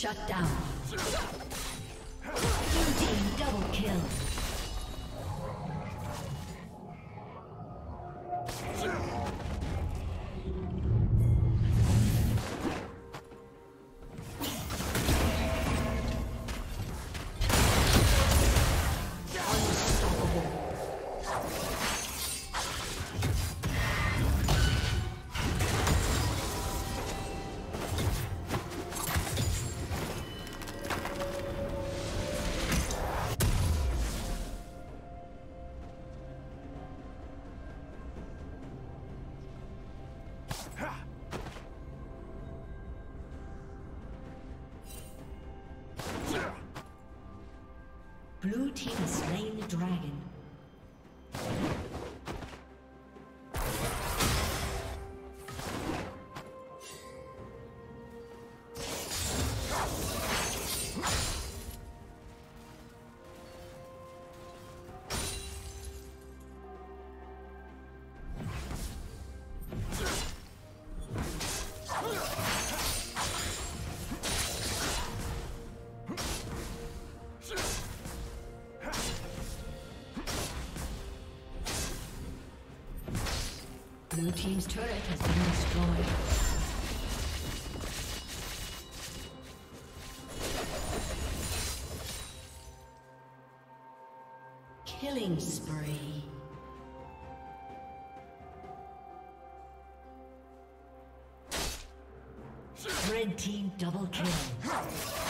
Shut down. team double kill. Blue Team's turret has been destroyed. Killing spree. Red team double kill.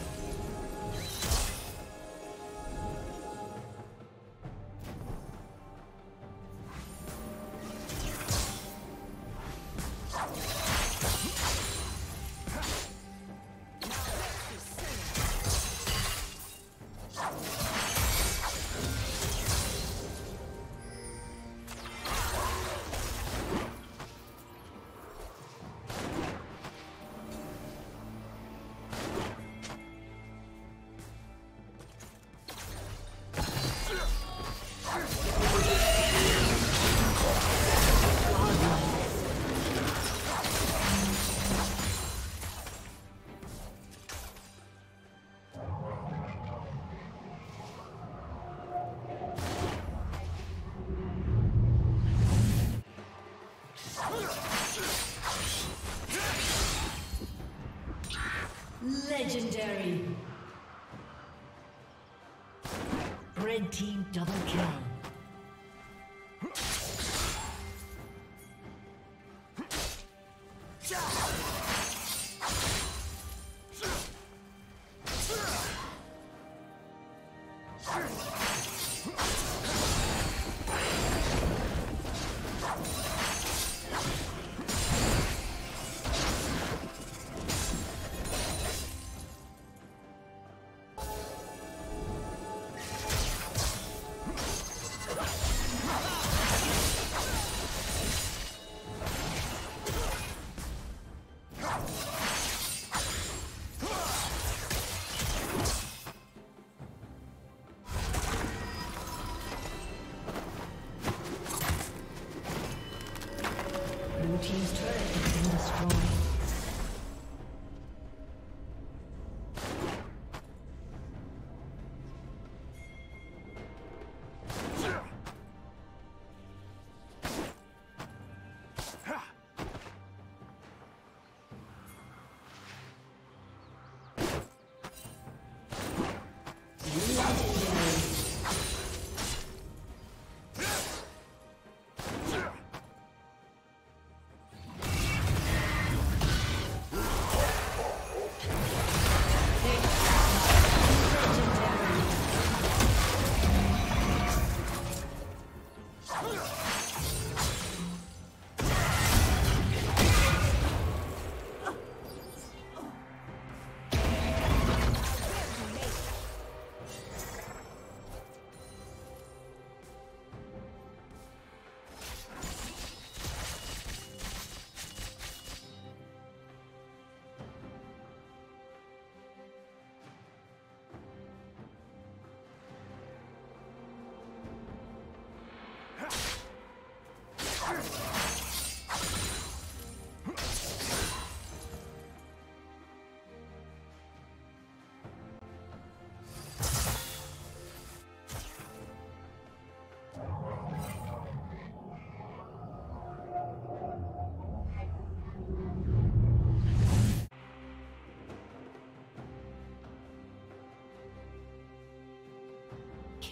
Double kill.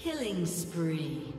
Killing spree.